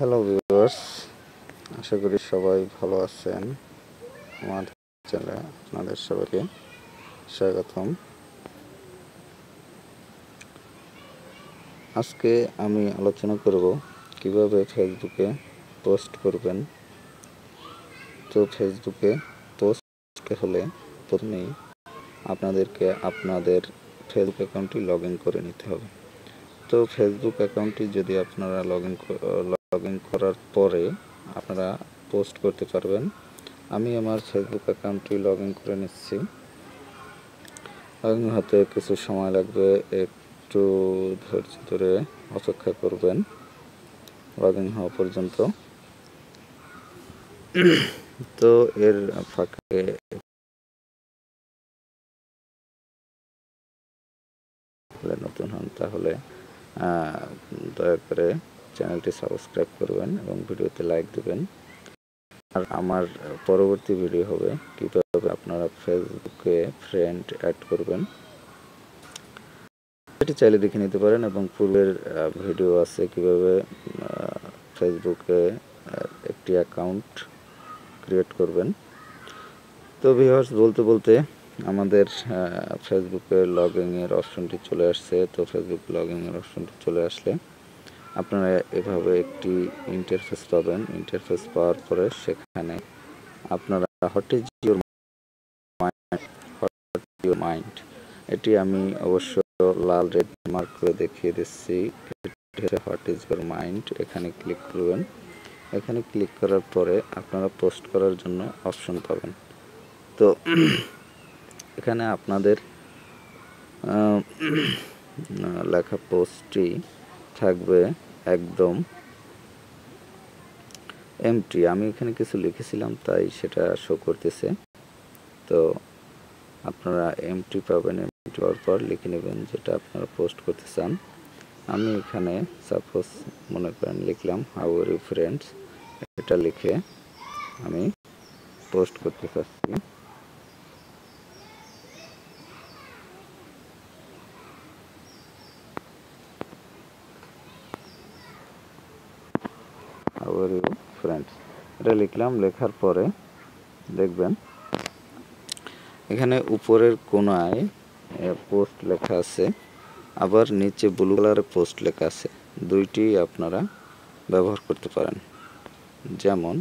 Hello viewers আশা করি সবাই ভালো আছেন। আমার চ্যানেলে আপনাদের সবাইকে স্বাগতম। আজকে আমি আলোচনা করব কীভাবে ফেসবুকে পোস্ট করবেন। তো ফেসবুকে পোস্ট হলে প্রথমেই আপনাদেরকে আপনাদের ফেসবুক অ্যাকাউন্টটি লগ করে নিতে হবে। তো ফেসবুক অ্যাকাউন্টটি যদি আপনারা লগ ইন লগ করার পরে আপনারা পোস্ট করতে পারবেন। আমি আমার ফেসবুক অ্যাকাউন্টটি লগ করে নিচ্ছি। লগ হতে কিছু সময় লাগবে, একটু ধৈর্য ধরে অপেক্ষা করবেন লগ হওয়া পর্যন্ত। তো এর ফাঁকে নতুন হন তাহলে দয়া করে চ্যানেলটি সাবস্ক্রাইব করবেন এবং ভিডিওতে লাইক দেবেন। আর আমার পরবর্তী ভিডিও হবে। কীভাবে আপনারা ফেসবুকে ফ্রেন্ড অ্যাড করবেন এটি চাইলে দেখে নিতে পারেন এবং পূর্বের ভিডিও আছে কীভাবে ফেসবুকে একটি অ্যাকাউন্ট ক্রিয়েট করবেন। তো ভিউয়ার্স বলতে বলতে আমাদের ফেসবুকে লগইনের অপশনটি চলে আসছে। তো ফেসবুক লগইনের অপশনটি চলে আসলে আপনারা এভাবে একটি ইন্টারফেস পাবেন। ইন্টারফেস পাওয়ার পরে সেখানে আপনারা হট ইজ মাইন্ড মাইন্ড এটি আমি অবশ্য লাল রেড মার্ক করে দেখিয়ে দিচ্ছি। হট ইজ ইউর মাইন্ড এখানে ক্লিক করবেন। এখানে ক্লিক করার পরে আপনারা পোস্ট করার জন্য অপশন পাবেন। তো এখানে আপনাদের লেখা পোস্টটি থাকবে। একদম এমটি আমি এখানে কিছু লিখেছিলাম, তাই সেটা শো করতেছে। তো আপনারা এমটি পাবেন এমটি পাওয়ার পর লিখে নেবেন যেটা আপনারা পোস্ট করতে চান। আমি এখানে সাপোজ মনে করেন লিখলাম হাউ আর ইউ ফ্রেন্ডস এটা লিখে আমি পোস্ট করতে চাচ্ছি। আবার ইউ ফ্রেন্ডস এটা লিখলাম, লেখার পরে দেখবেন, এখানে উপরের কোনায় পোস্ট লেখা আছে, আবার নিচে ব্লু কালারের পোস্ট লেখা আছে। দুইটি আপনারা ব্যবহার করতে পারেন। যেমন,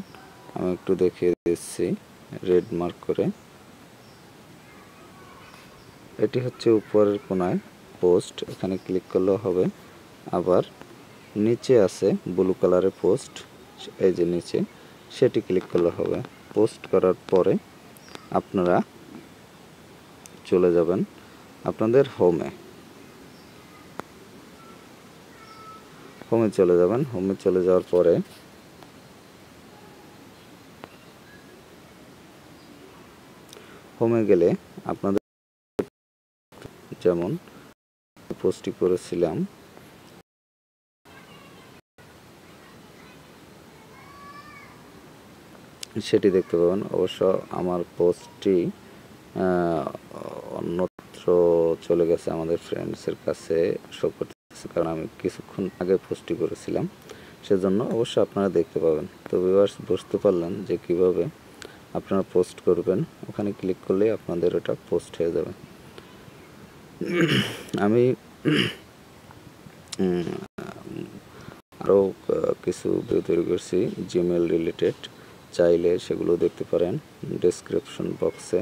আমি একটু দেখিয়ে দিচ্ছি রেড মার্ক করে। এটি হচ্ছে উপরের কোনায় পোস্ট এখানে ক্লিক করলেও হবে। আবার নিচে আছে ব্লু কালারের পোস্ট এই যে নিচে, সেটি ক্লিক করলে হবে। পোস্ট করার পরে আপনারা চলে যাবেন আপনাদের হোমে হোমে চলে যাবেন। হোমে চলে যাওয়ার পরে হোমে গেলে আপনাদের যেমন পোস্টটি করেছিলাম সেটি দেখতে পাবেন। অবশ্য আমার পোস্টটি অন্যত্র চলে গেছে আমাদের ফ্রেন্ডসের কাছে শো করতেছে, কারণ আমি কিছুক্ষণ আগে পোস্টটি করেছিলাম। সেজন্য অবশ্য আপনারা দেখতে পাবেন। তো ভিউয়ার্স বুঝতে পারলেন যে কীভাবে আপনারা পোস্ট করবেন। ওখানে ক্লিক করলে আপনাদের ওটা পোস্ট হয়ে যাবে। আমি আরও কিছু ভিডিও তৈরি করছি জিমেল রিলেটেড চাইলে সেগুলো দেখতে পারেন ডেসক্রিপশন বক্সে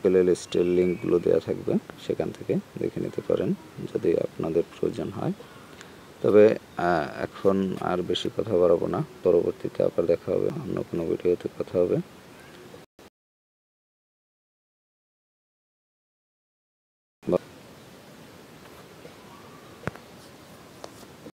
প্লে লিস্টের লিঙ্কগুলো দেওয়া থাকবে, সেখান থেকে দেখে নিতে পারেন যদি আপনাদের প্রয়োজন হয়। তবে এখন আর বেশি কথা বাড়াবো না। পরবর্তীতে আবার দেখা হবে, অন্য কোনো ভিডিওতে কথা হবে।